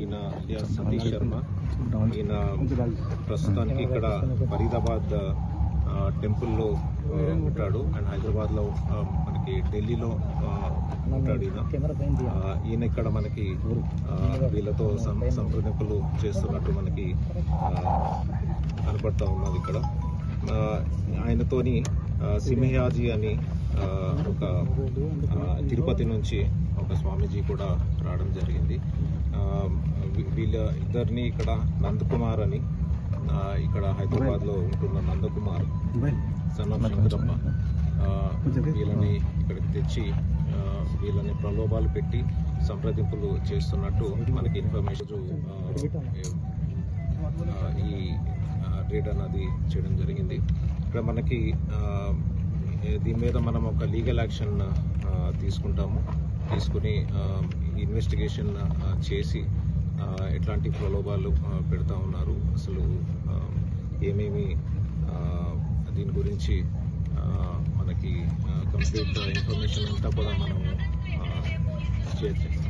ఈయన సతీష్ శర్మ ఈయన ప్రస్తుతానికి ఇక్కడ ఫరీదాబాద్ టెంపుల్లో ఉంటాడు. అండ్ హైదరాబాద్లో మనకి ఢిల్లీలో ఉంటాడు ఈయన. ఈయన ఇక్కడ మనకి వీళ్ళతో సంప్రదింపులు చేస్తున్నట్టు మనకి కనపడతా ఉన్నది ఇక్కడ. ఆయనతోని సింహయాజీ అని ఒక తిరుపతి నుంచి ఒక స్వామీజీ కూడా రావడం జరిగింది. వీళ్ళ ఇద్దరిని ఇక్కడ నందకుమార్ అని ఇక్కడ హైదరాబాద్లో ఉంటున్న నందకుమార్ సన్ ఆఫ్ శంకరప్ప ఆ, వీళ్ళని ఇక్కడికి తెచ్చి వీళ్ళని ప్రలోభాలు పెట్టి సంప్రదింపులు చేస్తున్నట్టు మనకి ఇన్ఫర్మేషన్ ఈ రేట్ అన్నది చేయడం జరిగింది. ఇక్కడ మనకి దీని మీద మనం ఒక లీగల్ యాక్షన్ తీసుకుంటాము. తీసుకుని ఇన్వెస్టిగేషన్ చేసి ఎట్లాంటి ప్రలోభాలు పెడతా ఉన్నారు. అసలు ఏమేమి దీని గురించి మనకి కంప్లీట్ ఇన్ఫర్మేషన్ అంతా కూడా మనం షేర్ చేస్తాం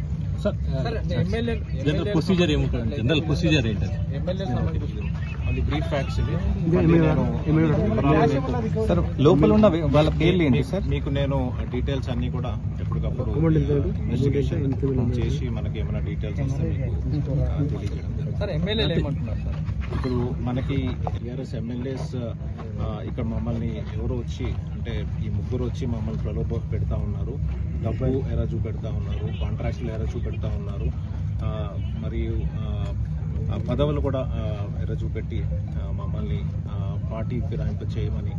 జనరల్ ప్రొసీజర్ ఏముంటుంది? జనరల్ ప్రొసీజర్ ఏంటంటే అది బ్రీఫ్ ఫ్యాక్ట్స్ ఇవి. మళ్ళీ నేను వివరాలు సార్ లోపల ఉన్న వాళ్ళ పేర్లు ఏంటి సార్? మీకు నేను డీటెయిల్స్ అన్ని కూడా ఎప్పటికప్పుడు ఇన్వెస్టిగేషన్ చేసి మనకి ఏమైనా డీటెయిల్స్ వస్తే మీకు తెలియజేయడం ఇప్పుడు మనకి టీఆర్ఎస్ ఎమ్మెల్యేస్ ఇక్కడ మమ్మల్ని ఎవరు వచ్చి అంటే ఈ ముగ్గురు వచ్చి మమ్మల్ని ప్రలోభ పెడతా ఉన్నారు. డబ్బు ఎర చూపెడతా ఉన్నారు కాంట్రాక్టులు ఎర చూపెడతా ఉన్నారు. పదవులు కూడా ఆ, మమ్మల్ని పార్టీ ఫిరాయింపు చేయమని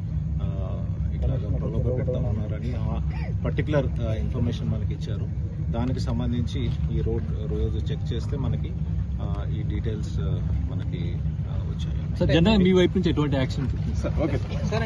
ఇక్కడ ప్రలోభ పెడతా ఉన్నారని ఆ పర్టికులర్ ఇన్ఫర్మేషన్ మనకి ఇచ్చారు. దానికి సంబంధించి ఈ రోడ్ రోజు చెక్ చేస్తే మనకి ఈ డీటెయిల్స్ మనకి వచ్చాయి. సార్ జనరల్ మీ వైపు నుంచి ఎటువంటి యాక్షన్ ఓకే సార్.